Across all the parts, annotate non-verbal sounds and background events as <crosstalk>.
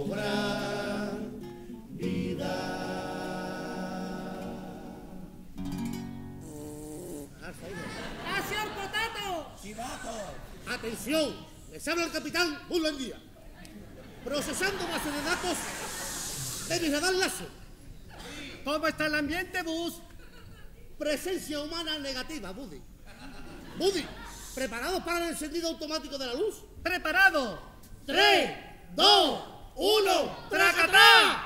recobran vida. ¡Gracias, potato! Atención, les habla el capitán Bulandía. Procesando base de datos de mi radar láser. ¿Cómo está el ambiente, Bus? Presencia humana negativa, Buddy. Buddy, ¿preparados para el encendido automático de la luz? ¡Preparado! ¡Tres, dos, uno, tracatá!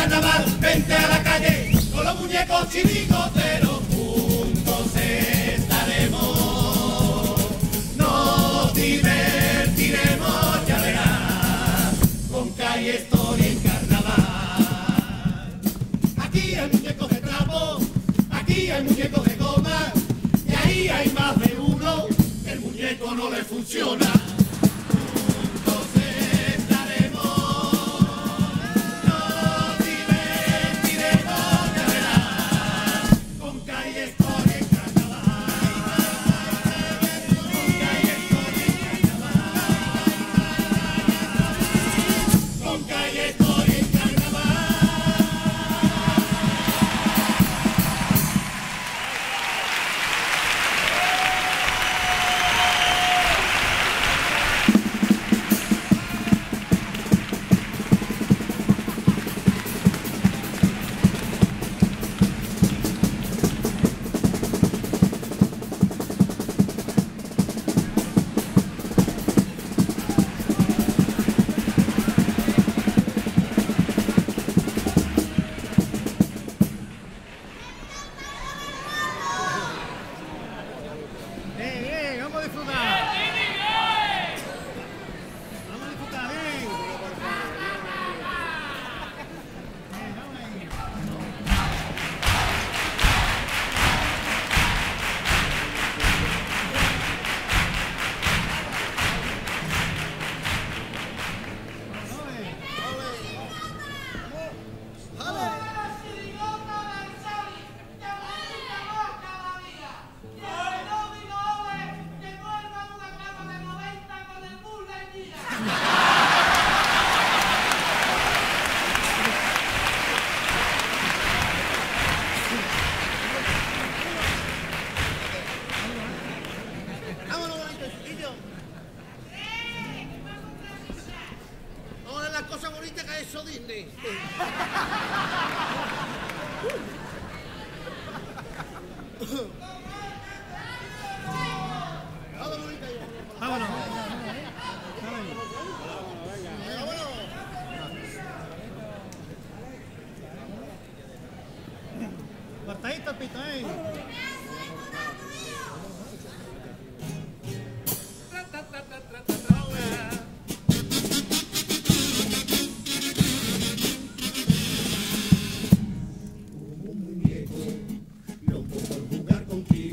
Carnaval, vente a la calle con los muñecos chiricoteros. Juntos estaremos. Nos divertiremos, ya verás, con calle Story en carnaval. Aquí hay muñecos de trapo, aquí hay muñecos de goma, y ahí hay más de uno, el muñeco no le funciona. que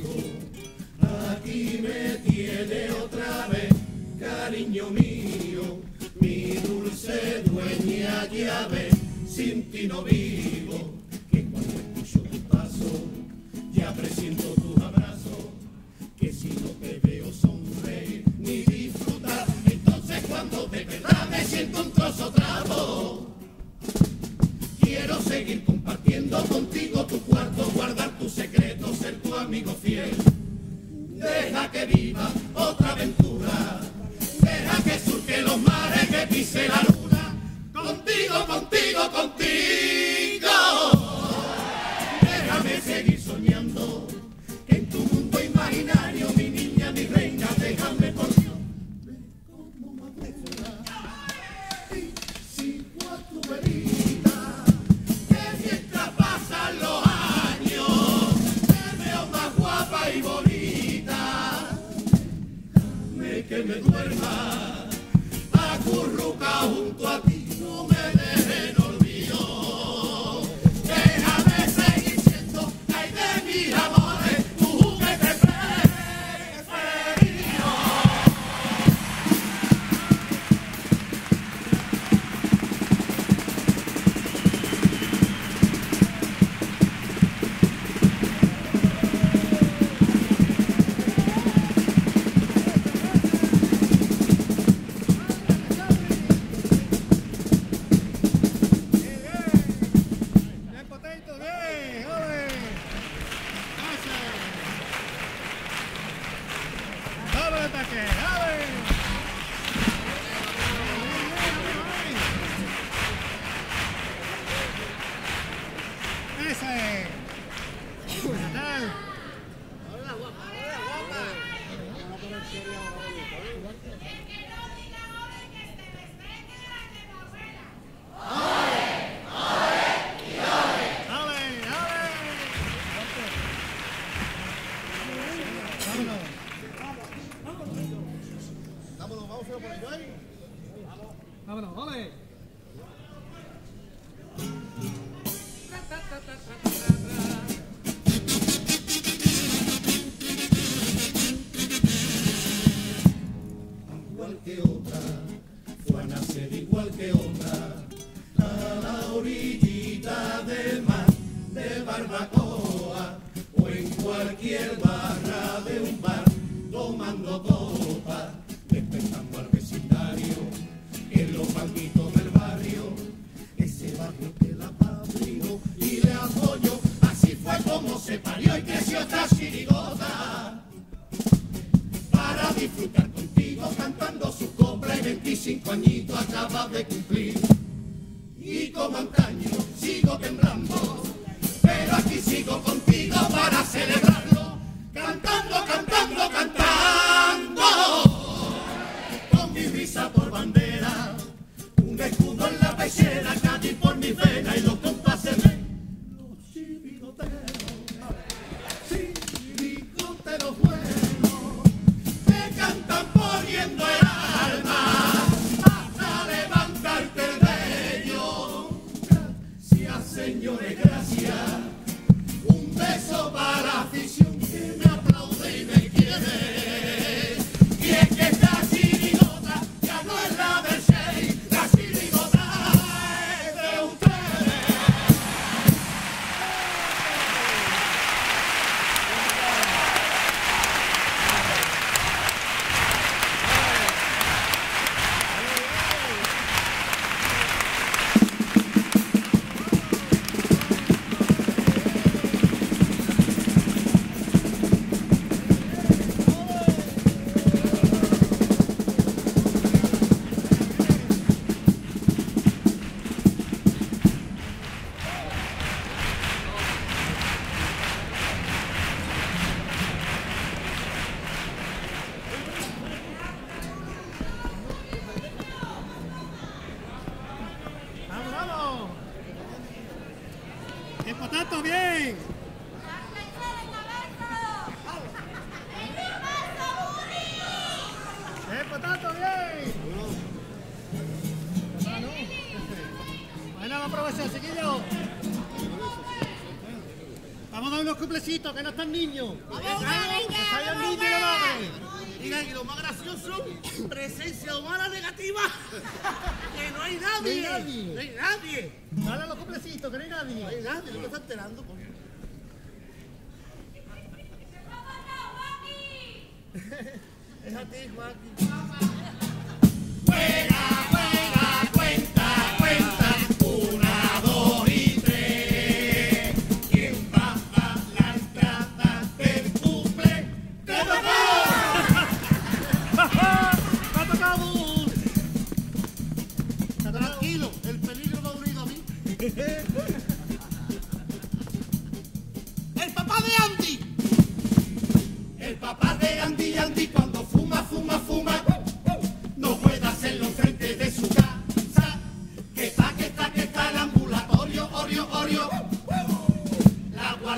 Vámonos, vámonos por el Vámonos, vale. se parió y creció esta chirigota para disfrutar contigo cantando su copla y 25 añitos acaba de cumplir. Y como antaño sigo temblando, pero aquí sigo contigo para celebrarlo, cantando, cantando, cantando, con mi risa por bandera, un escudo en la pechera. jovencitos, que no están niños. ¡Vamos, niños y lo Y lo más gracioso, <coughs> presencia humana negativa. <coughs> Que no hay nadie. No hay nadie. No hay nadie. Dale a los complecitos, que no hay nadie. No hay nadie, no me está enterando. <laughs> Es a ti, Joaquín.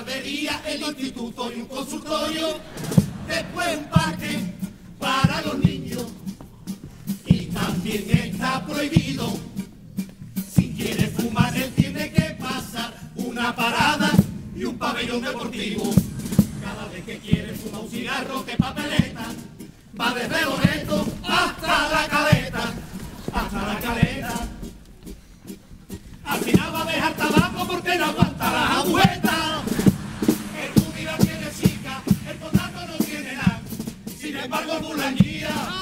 Muñeco loco por jugar contigo. laboratorio, después un parque para los niños. Y también está prohibido, si quiere fumar él tiene que pasar una parada y un pabellón deportivo. Cada vez que quiere fumar un cigarro que papeleta, va desde Loreto hasta la caleta, hasta la caleta. Al final va a dejar tabaco porque no aguanta las agujetas. Bulanguía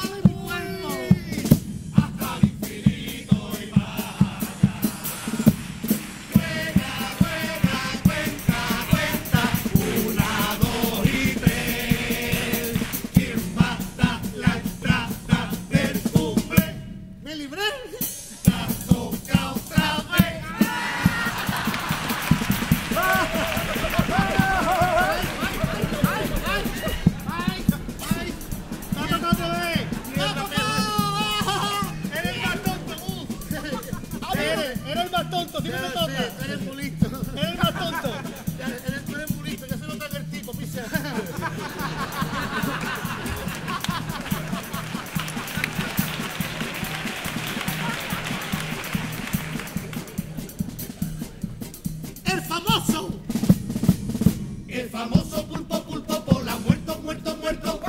famoso pulpo, pulpo, pola, muerto, muerto, muerto.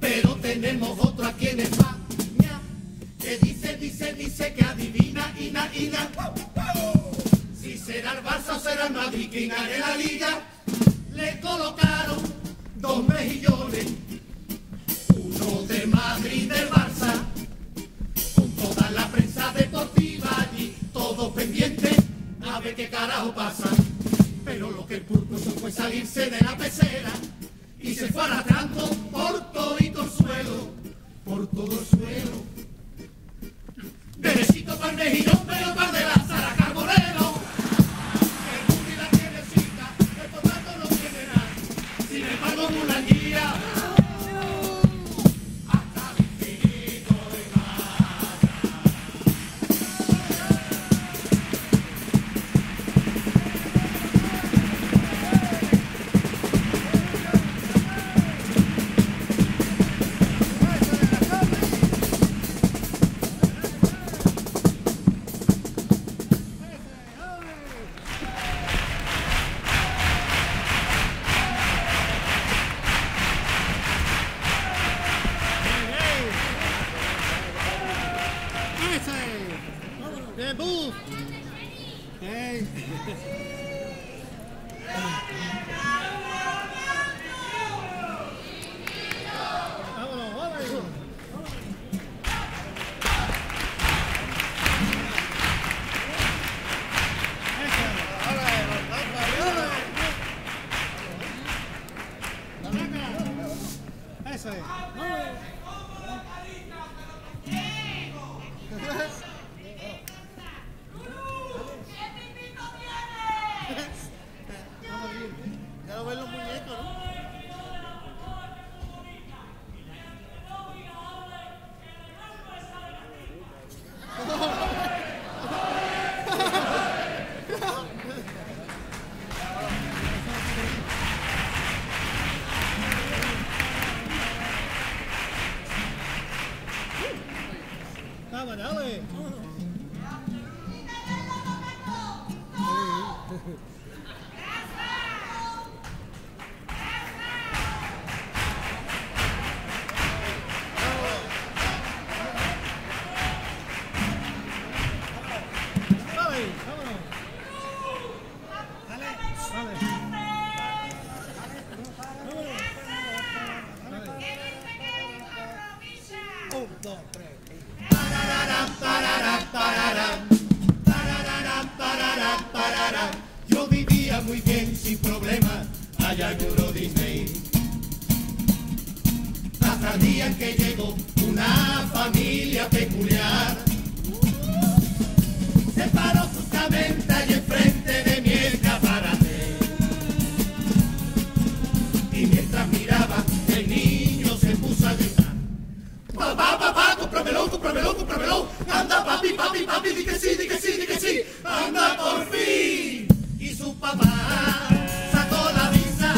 Pero tenemos otro aquí en España que dice, dice, dice que adivina, ina, ina. Si será el Barça o será el Madrid gane la liga, sin problemas allá en Euro Disney. Hasta día que llegó una familia peculiar. Se paró justamente allí enfrente de mi escaparate. Y mientras miraba, el niño se puso a gritar. Papá, papá, cómpramelo, cómpramelo, cómpramelo. Anda, papi, papi, papi, di que sí, di que sí, di que sí. Anda por fin sacó la visa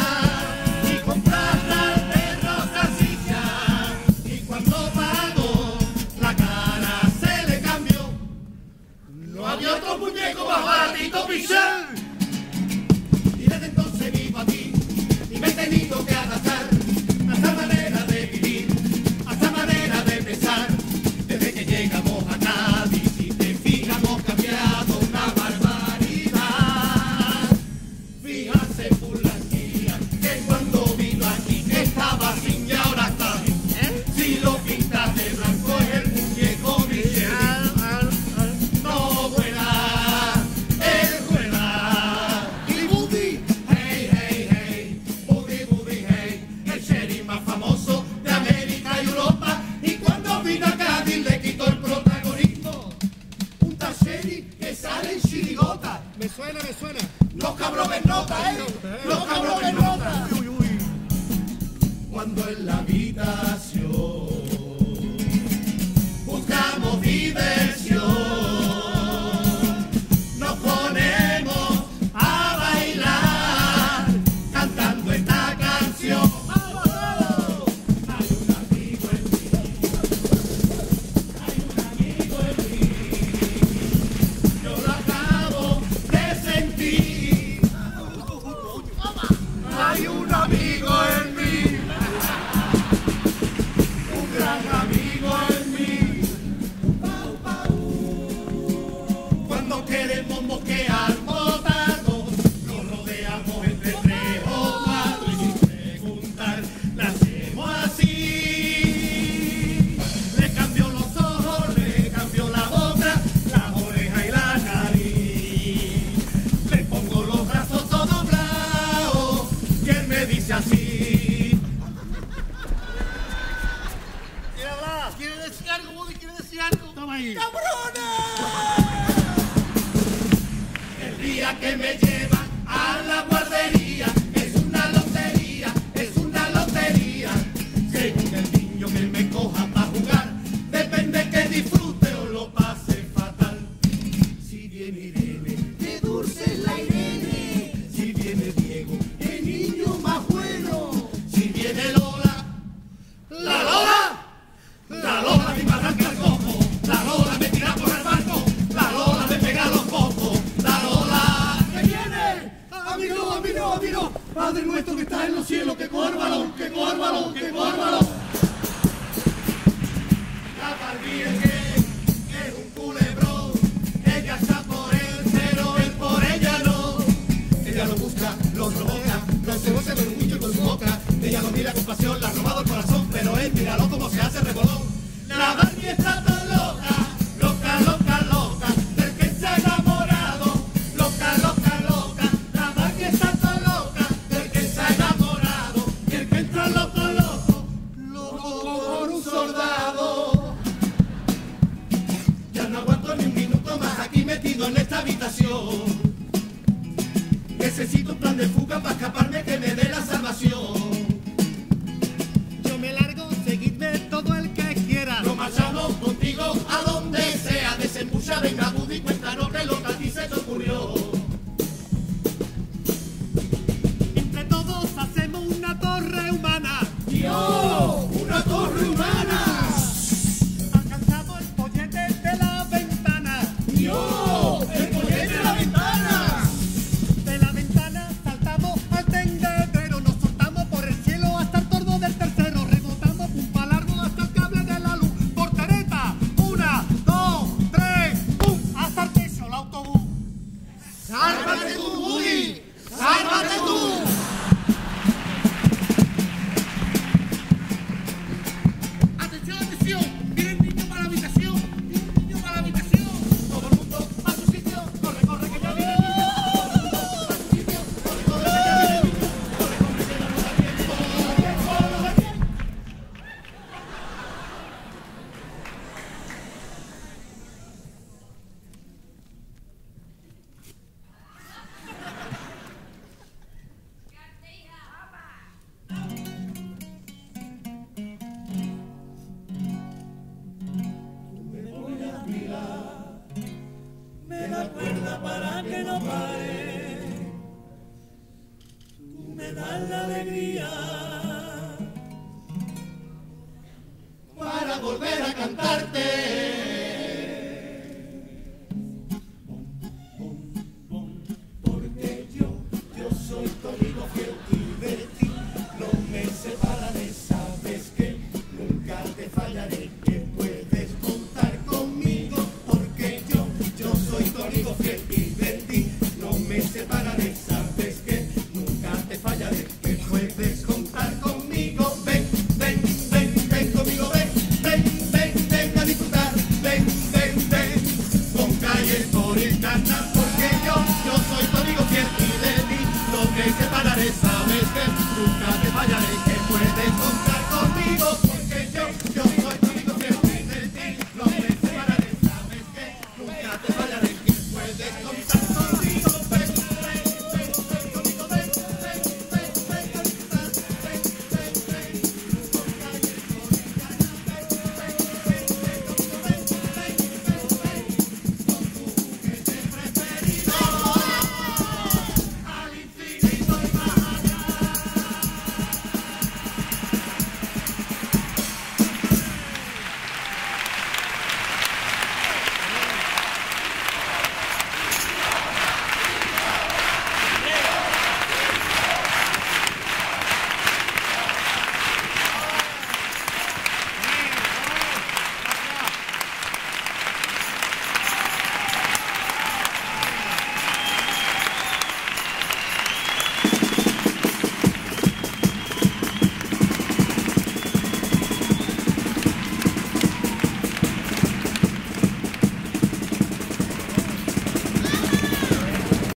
y compró al perro casilla. Y cuando pagó la cara se le cambió. No había otro puñeco más barito pichá rota, eh. Los cabrones rota. Cuando el la